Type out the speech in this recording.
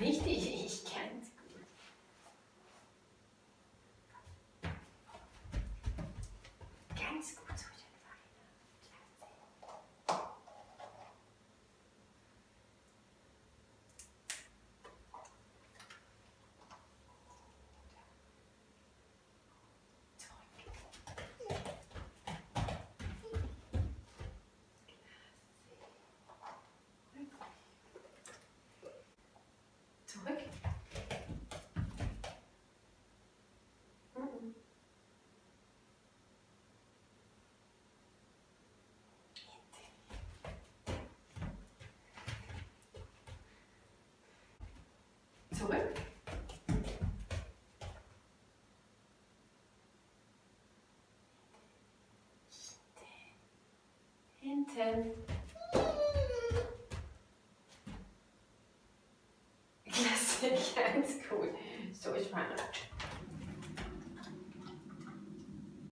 Richtig, ich kann's gut. Ganz gut Hinten. Klasse, ganz gut. So, ich mache.